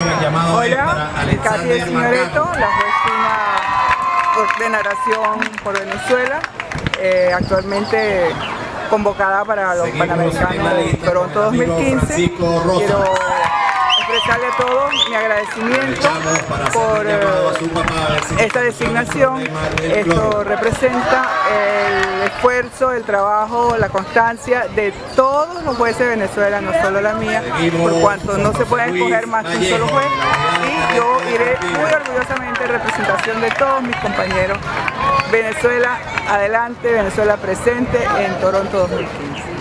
Hola, Katy Signoreto, la juez de narración por Venezuela, eh, actualmente convocada para los Panamericanos de Toronto 2015. Quiero expresarle a todos mi agradecimiento por esta designación. Esto representa el esfuerzo, el trabajo, la constancia de todos los jueces de Venezuela, no solo la mía, por cuanto no se puede escoger más que un solo juez. Y yo iré muy orgullosamente en representación de todos mis compañeros. Venezuela adelante, Venezuela presente en Toronto 2015.